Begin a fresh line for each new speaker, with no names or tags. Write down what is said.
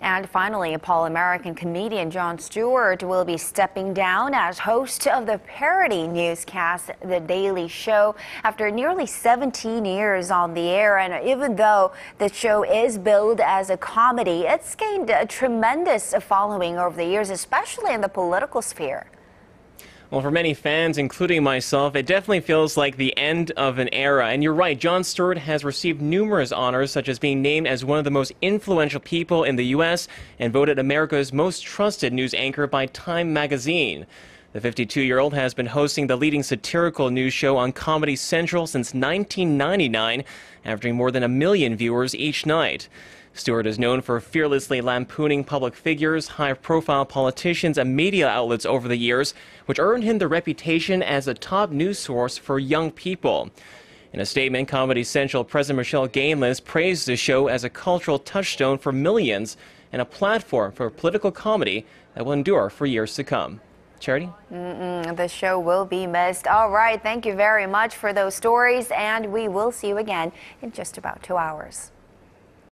And finally, Paul American comedian Jon Stewart will be stepping down as host of the parody newscast The Daily Show after nearly 17 years on the air. And even though the show is billed as a comedy, it's gained a tremendous following over the years, especially in the political sphere.
Well, for many fans, including myself, it definitely feels like the end of an era. And you're right, Jon Stewart has received numerous honors, such as being named as one of the most influential people in the U.S. and voted America's most trusted news anchor by Time magazine. The 52 year old has been hosting the leading satirical news show on Comedy Central since 1999, averaging more than a million viewers each night. Stewart is known for fearlessly lampooning public figures, high profile politicians, and media outlets over the years, which earned him the reputation as a top news source for young people. In a statement, Comedy Central President Michele Ganeless praised the show as a cultural touchstone for millions and a platform for political comedy that will endure for years to come. Charity?
Mm-mm, the show will be missed. All right, thank you very much for those stories, and we will see you again in just about two hours.